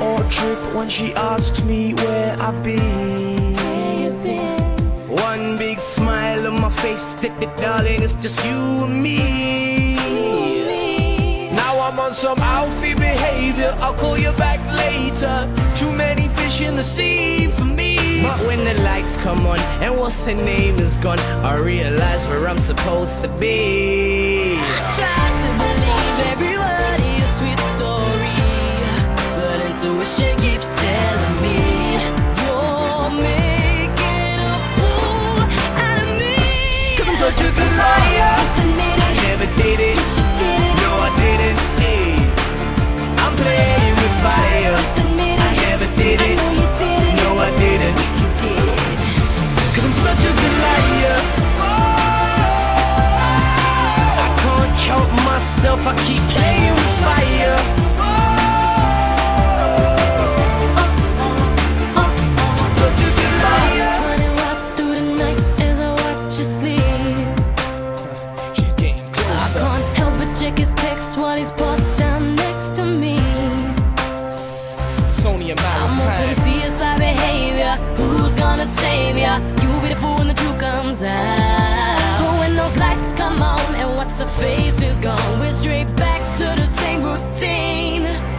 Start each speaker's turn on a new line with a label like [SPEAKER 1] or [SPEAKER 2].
[SPEAKER 1] or oh, trip when she asks me where I've been. One big smile on my face, that th- darling, it's just you and me. Now I'm on some outfit behavior. I'll call you back later. Too many fish in the sea for me. But when the lights come on and what's her name is gone, I realize where I'm supposed to be. Such a good liar. I never did it.
[SPEAKER 2] Yes, you did it.
[SPEAKER 1] No, I didn't. Hey, I'm playing with fire. I never did it.
[SPEAKER 2] did it.
[SPEAKER 1] No, I didn't.
[SPEAKER 2] Yes, you did.
[SPEAKER 1] Cause I'm such a good liar. I can't help myself. I keep playing
[SPEAKER 2] check his text while he's passed down next to me.
[SPEAKER 1] It's only a matter
[SPEAKER 2] I'm on some. CSI behavior. Who's gonna save ya? You be the fool when the truth comes out. But when those lights come on and what's a phase